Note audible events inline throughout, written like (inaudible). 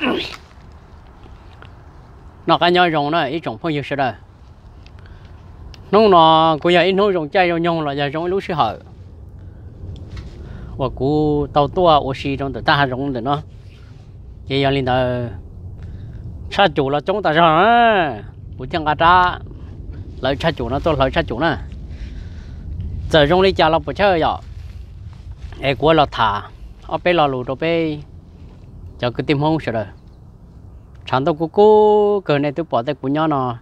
(coughs) nó cái nhau rồng nó ít trồng phong nhiều sẽ đời. Nó nó của giờ ít nuôi rồng chay rồng nhông là giờ rồng lúc sẽ hở. Và cú tàu tua ô xì trong từ ta rồng từ nó. Chỉ giờ lên đời cha chủ là chúng ta rồi của chân gà cha lợi cha chủ nó, tôi lợi cha chủ nè giờ rồng đi cha là bữa chơi rồi ai của là thả ở bên là lù đồ bên cho cái tim hông sợ rồi. Chẳng đâu cô cô cờ này tôi bỏ tay của nhau nó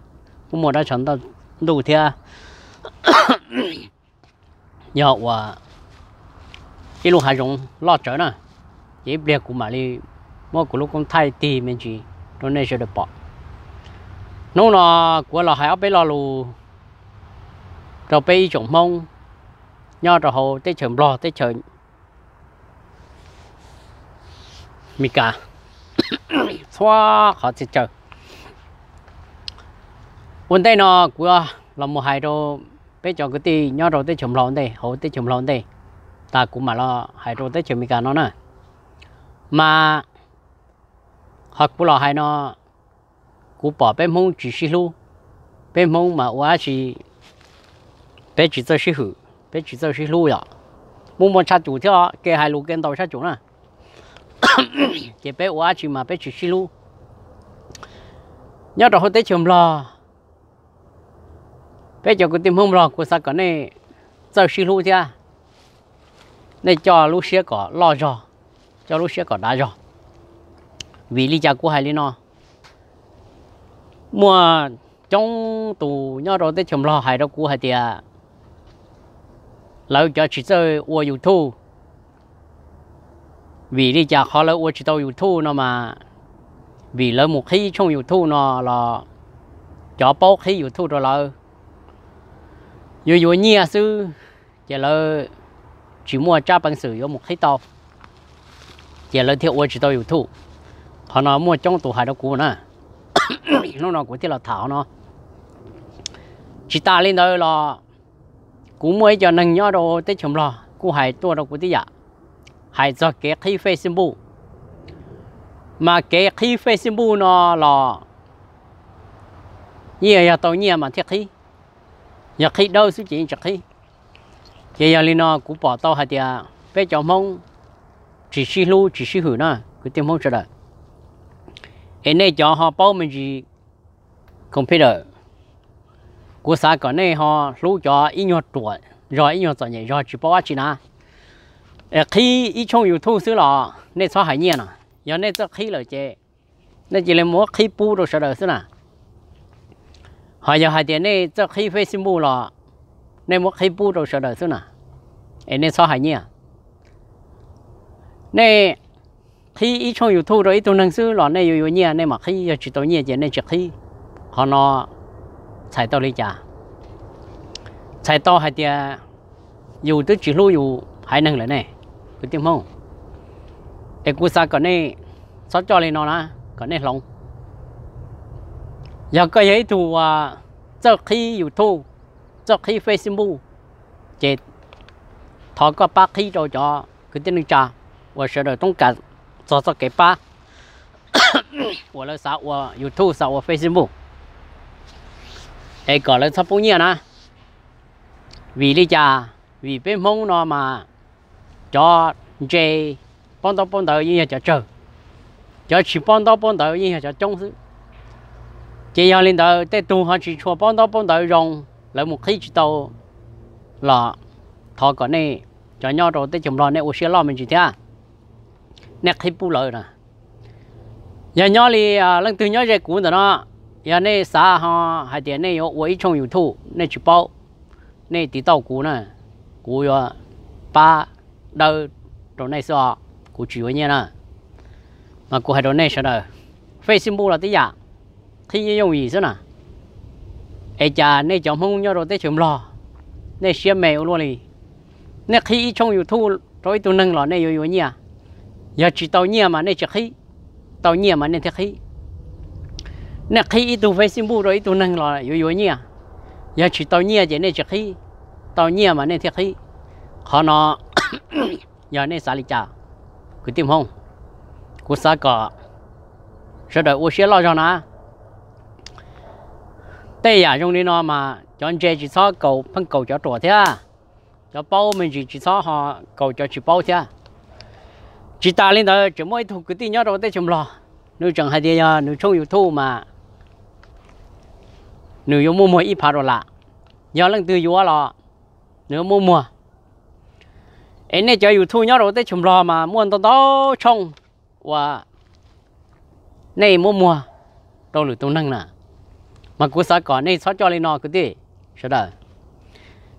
cũng một đã chẳng đâu đủ thia. (coughs) Nhớ và cái lúc hai rong lo trở nè. Dễ bia của mà đi mỗi của lúc con thay tì mình chỉ nó nên sẽ được bỏ. Nó là của là hai ở bên lò lù. Rồi bên trồng mông. Nhau rồi hồ tới trường lo tới trường mi cả xóa họ chỉ chờ vấn đề nó của là một hai đô bây giờ cái tí nhỏ rồi tới chùm lon đây hậu tới chùm lon đây. Ta cũng mà lo hai đô tới chùm mi cả nó nè. Mà học của là hai nó cũng bỏ bên mông chỉ xí lu. Bên mông mà quá chỉ bên chỉ cho xí hử bên chỉ cho xí lu ya mông muốn sát chủ theo cái hai lu cái đầu sát chủ nè chỉ bé quá chỉ mà bé chỉ xí lu nhớ rồi tới chùm lo bé cho cái tim hôm lo của sao cái này, giờ xí lu chứ à? này cho lu xía cỏ lo rồi cho lu xía cỏ đá rồi vì lý do của hai lý nó mua trong tù nhớ rồi tới chùm lo hai đó của hai tiệt lâu cho chỉ chơi uo youtube vì đi chả khó lỡ ô chỉ tàu youtube nó mà. Vì lỡ một khi trong youtube nó là cho bao khi youtube rồi là dù dù nhia sư chỉ lỡ chỉ mua cha bằng sử có một khi tàu chỉ lỡ thiếu ô chỉ tàu youtube họ nó mua trong tủ hải đó cũ nè nó nó của thì là thảo nó. Chỉ ta lên đó là cũng mới cho nâng nhau đồ tới chồng lo. Cũng hải tua đâu của tí dạ hay cho cái khi Facebook mà cái khi Facebook nó là nhiều giờ à, tàu nhiều à mà thiết khi giờ khi đâu suy chuyện chắc khi giờ giờ à, lên nó cũng bỏ tàu hay tiệt bây giờ mong chỉ xí lu, chỉ xí hử nè cái tiếng mong cho đợi em này cho họ bao mình gì computer của xã cái này họ lu cho ít nhiều tuổi rồi ít nhiều tuổi nhảy rồi chỉ bao chỉ nào Ờ, khi ít trong thu xứ lọ, nên xóa hải nhiên à? Giờ nên cho khi lời chế nên chỉ là muốn khi bu đồ sợ đời xứ nà. Họ giờ hải tiền nên cho khi facebook lọ, nên muốn khi bu đồ sợ đời xứ nè ờ, nên xóa hải nhiên à? nên khi ít trong thu rồi ít tu năng xứ lọ nên yêu nhiên, nên mà khi giờ chỉ tụ nhiên chỉ nên chỉ khi họ nó chạy tới lấy trả chạy tao hải tiền, dù tới chỉ lưu dù hải năng lại này bên tiếng mông. Để cú sa còn này sót cho lên nó na còn này lòng. Giờ cái ấy thu à cho khi youtube trước khi facebook chết. Thọ có ba khi cho cho cái tiếng trà. Và sẽ được tung cả cho cho cái ba. Và là sao và youtube sao và facebook ấy còn là sắp bao nhiêu nè vì lý cha vì bên mông nó mà cho chê bọn tao bọn tao như cho chờ cho chỉ bọn tao bọn tao như cho trông xứ. Chỉ giờ lên đầu tết tu họ chỉ cho bọn tao bọn tao rong lấy một khí chỉ tàu. Là thọ cái này cho nhau rồi tết chồng lo này ô xe lo mình chỉ thế à? Nè khi bu lợi nè. Giờ nhau đi à, lần thứ nhau dạy cũ rồi nó giờ này xã họ hai tiền này có quấy trong yếu thu này chỉ bao này tí tàu cũ nè. Cũ rồi à, ba đâu đồ này sao chủ với nhau nè. Mà của hay đồ này sao đâu Facebook là tí giả. Khi như dùng gì thế nè. Ai cha này chồng không nhau rồi tới chùm lo này xem mèo luôn đi. Này khi trong YouTube rồi tôi nâng là này yêu nhé giờ chỉ tàu nhé mà này chỉ khi tàu nhé mà này thế khi này khi tụi Facebook rồi tôi nâng là yêu nhé giờ chỉ tàu nhé chỉ này chỉ khi tàu nhé mà này thế khi họ nó (coughs) giờ này xả lý cha cứ tìm không cứ xả cỏ. Rồi đợi ô xe lo cho nó. Đây à trong đi nó mà cho anh chị chỉ sao cầu, phân cầu cho trò thế à. Cho bao mình chỉ chỉ sao họ cầu cho chỉ bao thế à. chỉ ta lên đó, chỉ mỗi thu cái tin nhớ đâu tới chấm lo nếu chẳng hay đi à nếu trong yêu thu mà. Nếu yêu mua mua ít phá rồi là giờ lần từ yêu lo nếu mua mua anh này chơi youtube nhớ rồi tới chùm lo mà muốn tao đó trong. Và này mua mua. Đâu được tao năng nè. Mà cứ sa còn này sao cho lên nó cái gì sao đó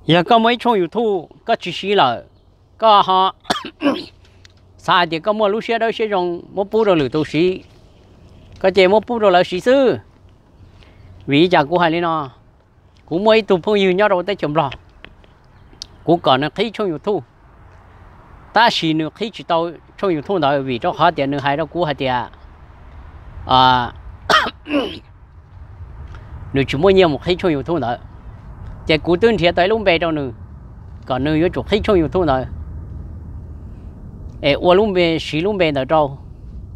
giờ có mấy trong youtube có chỉ xí là có họ. (coughs) Sao thì có mua lúc xe đó xe trong mua bù đồ lử tu xí. Có chơi mua bù đồ là xí sư vì giờ cũng hay lên nó cũng mấy tụ phong yêu nhau rồi tới chùm lo cũng còn là thấy trong youtube ta chỉ nếu khi chỉ tao trong youtube đó vì cho họ tiền nữa hay đó cú hay tiền à nếu chỉ mỗi nhiều một khí những youtube đó thì cú tương thiệt tới lúc bé đâu nữa còn nếu nữa chụp khí trong youtube đó ê ô lúc bé xí lúc bé đó đâu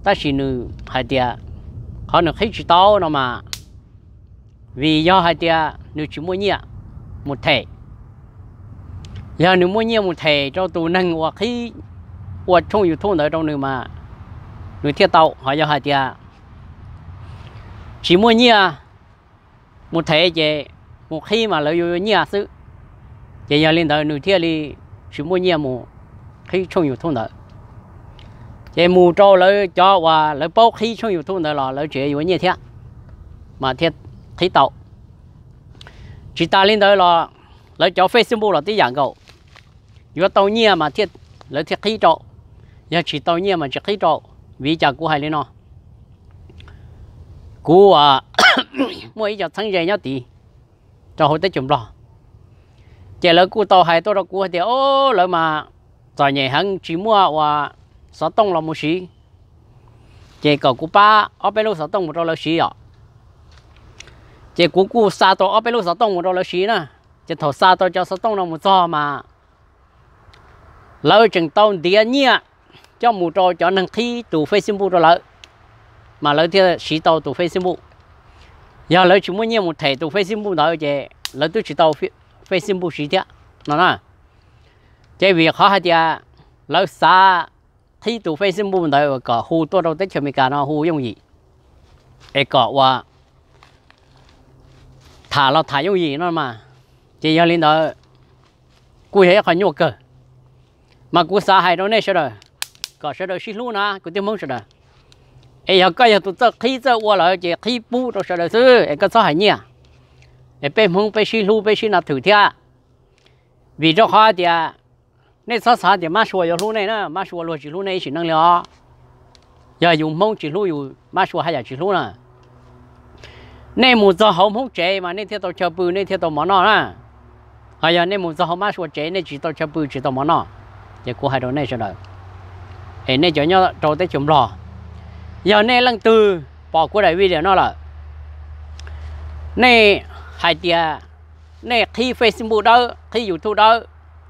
ta chỉ nếu hay tiền họ nếu khi chỉ tàu nó mà vì do hai tiền nếu chỉ mỗi nhiều một thể giờ nếu mua nhiều một thể cho tù năng hoặc khi hoặc trong youtube ở trong nữa mà nửa thiết tàu họ do hai tia à. à. à chỉ mua nhiều một thể về một khi mà lợi dụng nhiều sự giờ giờ lên tới nửa thiết đi chỉ mua nhiều một khi trong youtube đó về mù trâu lợi cho và lợi bao khi trong youtube đó là lợi chuyện nhiều thiết. Mà thiết khí tàu. Chỉ ta lên tới là lấy cho Facebook là tí dạng cậu nếu tàu nhia mà thiết, lấy thiết khí trọ giờ chỉ tàu nhia mà chỉ khí trọ vì chả cú hay lên nó cú à (coughs) mỗi giờ thằng dây nhau tí, cho hồi tới chùm lo chỉ lấy cú tàu hay tôi đó, cú hay thì, ô lỡ mà tại nhà hắn chỉ mua và sáu tông là một xí. Chỉ cậu cú ba ở bên lúc sáu tông một đô là xí à chỉ cú cú sa to ở bên lúc sáu tông một đô la xí nè. Chỉ thầu sa to cho sáu tông là một do mà lỡ chừng tông địa nhia cho mù trò cho năng khí tụ Facebook rồi lỡ. Mà lỡ thì sĩ tàu tụ Facebook. Giờ lỡ chúng muốn nhiều một thể tụ Facebook đó chứ lỡ tôi chỉ tàu Facebook sĩ thế nó nè à, cái việc khó hay thì lỡ sa khi tụ Facebook đó có hù tôi đâu tới cho mình cả nó hù dùng gì? Ai có qua thả là thả dùng gì nó mà. Chỉ giờ lên đó cú hết khỏi nhục cơ. Mà cú xa hay đó này sao rồi có sao rồi xin luôn à cú tiêu mong sao rồi ấy giờ cái giờ tụi tao khi giờ qua lại chỉ khi bu đó sao rồi sư ấy cái sao hay nhỉ ấy bên mong bên xin luôn bên xin là thử thia vì cho họ thì nên sao sao thì mà sửa giờ luôn này nữa mà sửa luôn chỉ luôn này chỉ năng lượng giờ dùng mong chỉ luôn dùng mà sửa hay là chỉ luôn à nên một giờ hậu không chế mà nên theo tàu chờ bự nên theo tàu món nọ nè hay là nên một giờ hậu mà số chế nên chỉ tàu chờ bự chỉ tàu món nọ giờ cô hai đồ này cho đời ấy này cho nhau trâu tới chùm lò. Giờ này lần từ bỏ của đại video nó là, này, hai tia, này khi Facebook đó, khi YouTube đó,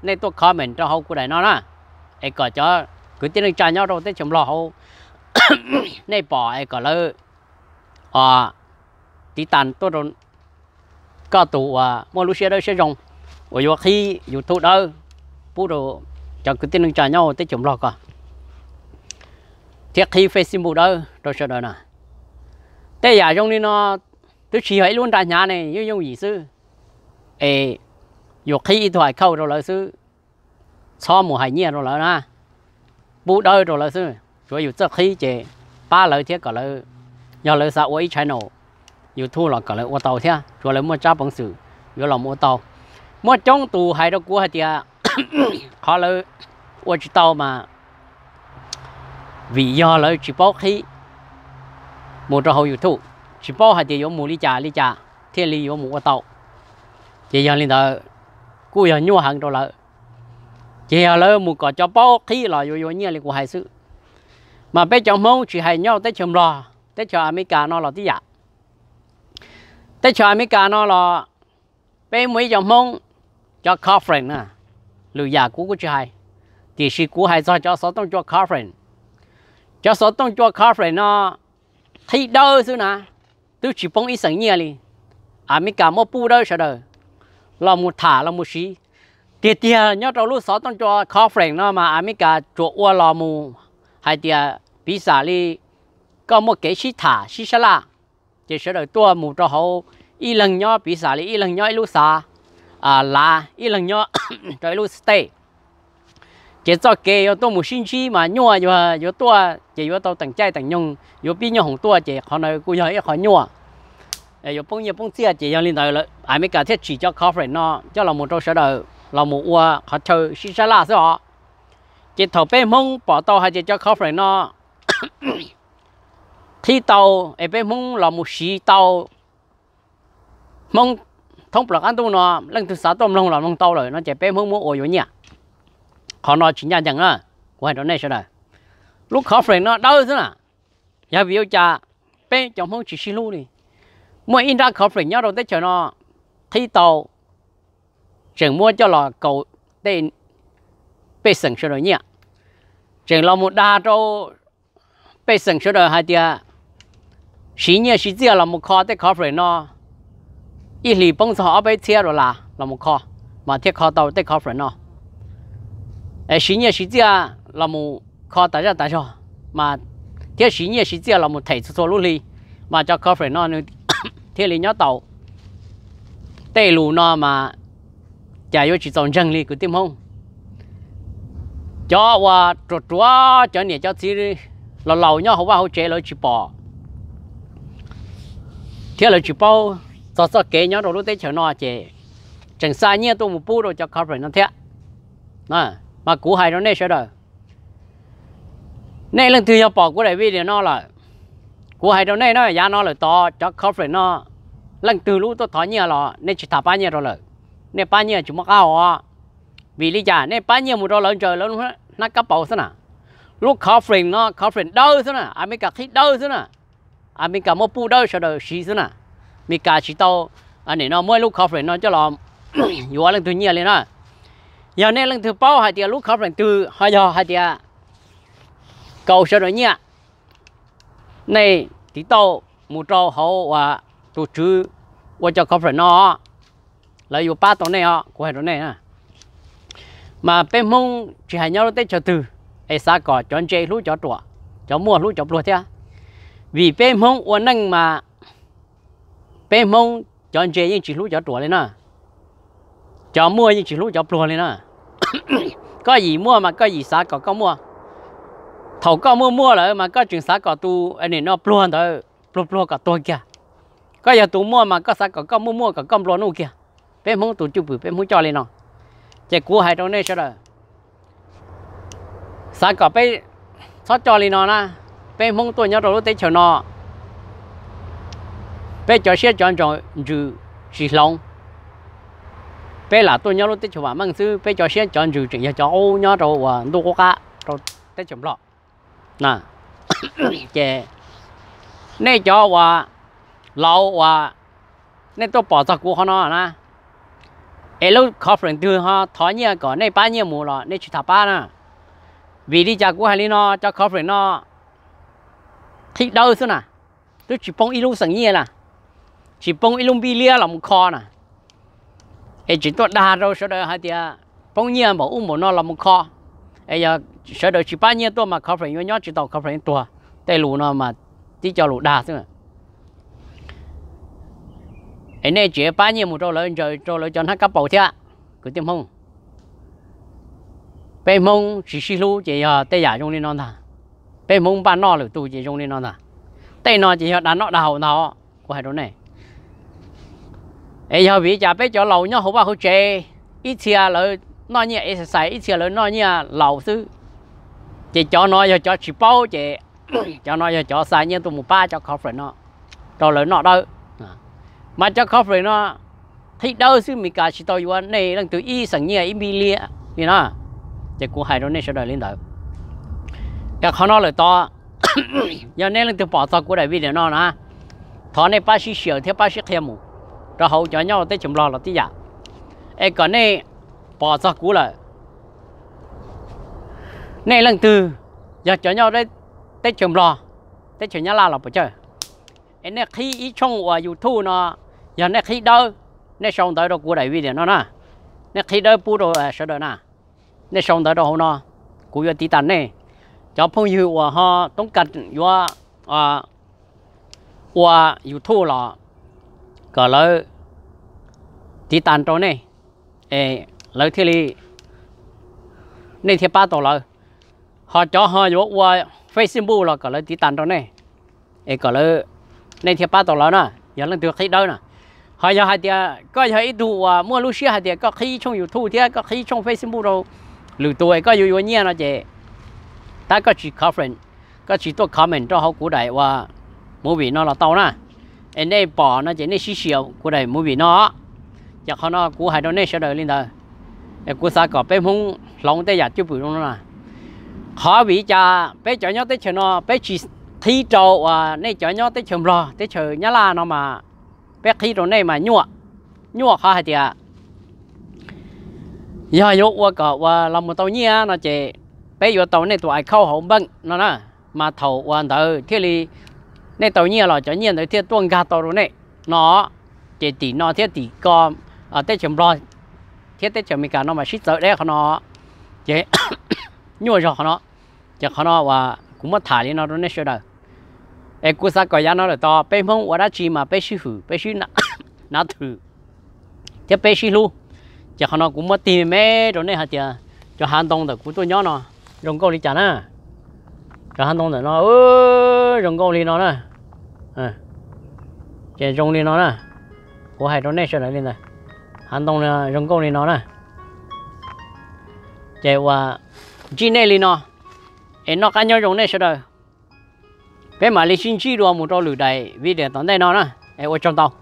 này tôi comment cho hậu của đại nó nè ấy có cho, cứ tin cho nhau trâu tới chùm lò hậu. (coughs) Này bỏ ấy có lơ à ờ, tí tàn tôi rồi có tụ à mua lúc xe đó sẽ dùng ở khi youtube đó bút đồ cho cứ tin trả nhau, tới chúng lo cả. Thiết khi Facebook đó rồi sau đó nè thế giờ trong đi nó, tôi chỉ hỏi luôn trả nhà này, như dùng gì sư ê, dù khi thoại khâu rồi là sư cho một hai nhiên rồi là na bu đời rồi là sư rồi dù trước khi chế ba lời thiết cả lời nhờ lời sao ấy channel dù thu là cả lời ô tàu thế rồi lời mua cha bằng sự rồi là mua tàu. Mua trong tù hai đó của hay tiệt họ là ô chỉ tàu mà. Vì do là chỉ bao khi một trò hậu yêu thu chỉ bao hay tiệt có mù lý trà lý trà. Thiên lý có mù ô tàu. Chỉ do linh đó cú giờ nhu hàng rồi là chỉ giờ là một cái cho bao khi là vô vô nhiên là của hai sự. Mà bây giờ mong chỉ hay nhau tới chấm lo tới cho America nó là tí giả tới cho America nó là bây mấy giờ mong cho conference à lười giả cũ của trai thì sự cũ hay cho cho số tông cho conference cho số tông cho conference nó thấy đâu xưa nà. Tôi chỉ bông ít sẵn nhẹ đi à mi cả một bu đâu sao đâu là một thả là một xí. Thì thì nhớ trong lúc sáu tông cho conference nó mà à mi cả chỗ qua là một hay thì bị xả đi có một cái sĩ thả, xí sao la. Chỉ sợ đời tua một cho hậu. Ít lần nhớ bị xả đi ít lần nhớ lúc xả à là, ý lần nhớ trời luôn stay. Chỉ cho kê yo tôi một sinh chi mà nhua yo yo tua, chỉ yo tôi tặng trai tặng nhung. Yo bi nhung hồng tua, chỉ họ nói cô nhớ họ nhua yo bông yo bông chia, chỉ yo linh đời là ai mới cả thiết chỉ cho coffee nó, cho là một trâu sợ đời, là một ua họ chơi xí xa là sao chỉ thầu bên mông, bỏ tàu hay chỉ cho coffee nó. (coughs) Thi tàu ở bên mông là một xí tàu. Mông thông bạc ăn tu nó lần thứ sáu tôm lông là lông tàu rồi nó chỉ bé mông mua ổ yo nhỉ? Họ nói chính nhà chẳng à quay đó này sao đây? Lúc khó phải nó đau thế nào? Giờ biểu cha bé trong không chỉ xin luôn đi. Mua in ra khó phải nhau đầu tới chờ nó thi tàu chẳng mua cho là cầu tên bé sừng sao rồi nhỉ? Chẳng là một đa cho bé sừng sao rồi hai tia. Xí nhỉ xí tia là một kho tới khó phải nó ít lì bông sọ bê chia rồi là là một kho mà thiết kho tàu tết khó phải nó ấy xí nhẹ xí chia là một khó tại ra tại sao mà thế xí nhẹ xí chia là một thể số lúc đi mà cho có phải nó nữa thế lý nhớ tàu tê lù nó mà chả yêu chỉ trồng rừng đi cứ tìm không cho và chuột chúa cho nhẹ cho chỉ là lâu nhớ không bao hậu chế lại chỉ bỏ thế là chỉ bao sao sao kế nhau rồi lúc đấy chờ nó chế chẳng xa nhẹ tôi một bút rồi cho có phải nó thế nè mà cú hay nó nè sao đâu nè lần thứ nhất bỏ của đại video nó là cú hay đó nè nó giá nó là to cho coffee nó lần từ lúc tôi thọ nhiều là nè chỉ thả ba nhiêu rồi là nè ba nhiêu chúng mắc ao à vì lý giải nè ba nhiêu một đô lớn trời lớn nó cấp bầu thế nào lúc coffee nó coffee đâu thế nào à mình cả khi đâu thế nào à mình cả một bu đâu sao đời xí thế nào mấy cả chỉ tao anh à, này nó mỗi lúc coffee nó cho là vừa lần thứ nhiều lên đó. Giờ này lần thứ bao hai tia lúc khóc lần từ hai giờ, hai tia cầu sao rồi nhỉ này, tí tàu một trâu hậu và tổ chứ qua cho khóc lần nó. Là yêu ba tuần này họ của hai tuần này à mà bên mông, chỉ hai nhau tết cho từ. Ai xa có chọn chơi lúc cho trọ cho mua lúc cho lúa thế vì bên mông, uốn năng mà bé mông chọn chị những chỉ lú cho tuổi lên à cho mua những chỉ lú cho tuổi lên à (coughs) có gì mua mà có gì xả có có mua thầu có mua mua rồi mà có chuyện xả có tu, anh này nó pluôn thôi. Pluôn pluôn cả tôi kia có giờ tu mua mà có xả có có mua mua có có pluôn nữa kia bé mông tu chụp bé mông cho lên nó chạy cua hai trong này sao rồi xả có bé, xót cho lên nó na. Bé mông, tôi nhớ rồi tới chờ nọ bé cho xe chọn chọn dù chỉ lòng bé là tôi nhớ lúc tết chụp mang sư, bé cho xe chọn dự chỉ cho ô, nhớ rồi và đô cả rồi, tết chụp lọ (coughs) nè chè. Nên cho và lâu và nên tôi bỏ ra của họ nó nè. Ấy lúc khó conference từ ha thọ nhia có nên ba nhia mù lọ nên chỉ thả ba nè. Vì đi chả của hai nó, cho khó conference nó thích đâu xưa nè. Tôi chỉ bông lúc sáng nhia nè chỉ bông ilum bi lia là một kho nè. Ấy chỉ tôi đa rồi sau đó hai tia. Bông nhiên bảo ung một nó là một kho. Ấy giờ sau đó chỉ ba nhiên tôi mà khó phải nhớ nhớ chỉ tàu khó phải tua tay lù nó mà tí cho lù đa thôi ấy này chỉ ba nhiên một trâu lớn trời trâu lớn cho nó cấp bầu thế cứ tiêm không bên mông, chỉ xí lu chỉ ờ, là tay giả trong đi non thà. Bên mông ba nó được tu chỉ trong đi non thà. Tay nó chỉ ờ, là đàn nó đào nó, của hai đứa này ấy giờ vì chả biết cho lâu nhá không bao chế ít chia rồi nó như ấy sai ít chia rồi nó như lâu sư chỉ cho nó giờ cho chỉ bao chỉ cho nó giờ cho sai như tụi một ba cho coffee nó. Rồi lớn nó đâu mà cho coffee nó thấy đâu sư mình cả chỉ tôi vừa này lần từ y sang như y bi lia như nó. Chỉ cũng hai đứa này sẽ đợi lên đầu các họ nói lời to. (coughs) Giờ này lần từ bỏ tao của đại video nó nè. Thọ này ba sĩ sửa theo ba sĩ theo một rồi hậu cho nhau tới chùm lò là tí giả. Ê, còn này bỏ ra cú là này lần từ, giờ cho nhau đấy tới chùm lò, tới chùm nhà la là bỏ chơi. Em nè, khi ý trong ở youtube nó, giờ nè, khi đâu nè, xong tới đâu của đại video nó nè. Nè, khi đâu bù đồ à sao nè. Nè, xong tới đâu nó, của giờ tí tàn nè. Cho phong yêu và họ tông cắt yo à ก็แล้วทีตันตัวนี่เออแล้วที่นี่ที่ป้าตัวเราเขาจ่อเอายกว่าเฟซบุ๊กเราก็แล้วทีตันตัวนี่เออก็แล้วนี่ที่ป้าตัวเราน่ะอย่าลืมตัวคิดได้วยนะเขาอยากให้เดียก็อยากให้ดูว่าเมื่อรู้เชี่อให้เดียก็ขี้ช่องอยู่ทู่เดียก็ขี้ช่องเฟซบุ๊กเราหรือตัวก็อยู่ๆเนี้ยนะเจ๊แต่ก็ชีคอฟเฟนก็ชีตัวคอมเมนต์ตัวเขากูได้ว่ามูวี่นอเราเตานะ anh đây bỏ nó chỉ nên xí xíu cụ đại bị nó. Giờ họ nó của hai đôi này sẽ đợi lên đời. Của sao có bé mông lòng tây giả chưa bự luôn nè. Khó bị cha, bé chở nhau tới chờ nó, bé chỉ thi trâu và này chở nhau tới chờ lo tới chờ nhá la nó mà bé khi rồi này mà nhua. Nhua khó hay tiệt à. giờ yếu qua cọ qua làm một tàu nhia, nó chỉ bé yếu tàu này tụi ai khâu hậu bận nó nè. Mà thầu hoàn tờ thiết li này tàu nhiên là cho nhiên tới thiết tuần gà tàu này. Nó chỉ tỷ nó thiết tỷ con ở à, tết chấm lo thiết tết chấm mình cả nó mà xịt tới đấy nó. Chỉ (coughs) nhua rồi nó. Chỉ nó và cũng mất thải đi nó rồi này sao đâu em cú sa coi nó là to. Bé mông ở đó chỉ mà bé sư phụ bé sư nã (coughs) nã thử. Chế bé sư lu. Chỉ nó cũng mất tiền mẹ rồi nên hả chị cho hàn đông được cũng tôi nhớ nó. Rồng câu đi chả nè. Cho hàn đông được nó, ơ, rồng câu đi nó nè à chị rồng đi nó nè. Của hai đó này sao lại lên này. Hắn đông nè ờ, rồng câu đi nó nè. Chạy qua ờ, chi này đi nó. Em nó cá nhau rồng này sao đâu. Bé mà lấy xin chi đồ một trò lử đầy vì để tận đây nó nè. Em ở trong tàu